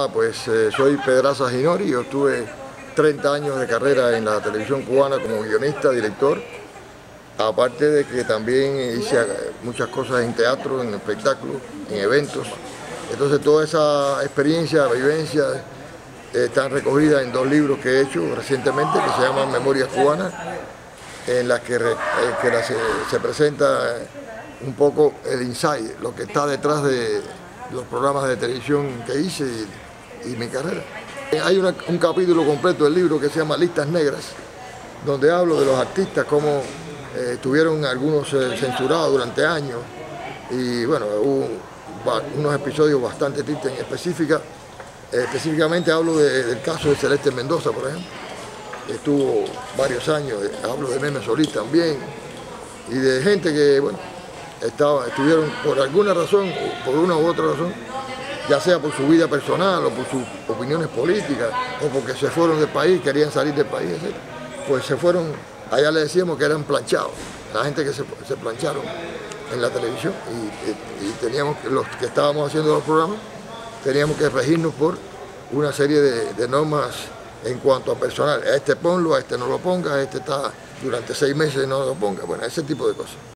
Ah, pues eh, soy Pedraza Ginori, yo tuve 30 años de carrera en la televisión cubana como guionista, director, aparte de que también hice muchas cosas en teatro, en espectáculos, en eventos. Entonces toda esa experiencia, vivencia, eh, están recogidas en dos libros que he hecho recientemente que se llaman Memorias Cubanas, en las que, eh, se, presenta un poco el insight, lo que está detrás de los programas de televisión que hice y, mi carrera. Hay un capítulo completo del libro que se llama Listas Negras, donde hablo de los artistas, cómo eh, estuvieron algunos censurados durante años y bueno, hubo unos episodios bastante tristes en específica específicamente hablo del caso de Celeste Mendoza, por ejemplo. Estuvo varios años, hablo de Meme Solís también, y de gente que, bueno, estaba, estuvieron por alguna razón, por una u otra razón, ya sea por su vida personal o por sus opiniones políticas, o porque se fueron del país, querían salir del país, etc. Pues se fueron, allá le decíamos que eran planchados, la gente que se, plancharon en la televisión, y, y teníamos, los que estábamos haciendo los programas, teníamos que regirnos por una serie de, normas en cuanto a personal. A este ponlo, a este no lo ponga, a este está durante seis meses no lo ponga. Bueno, ese tipo de cosas.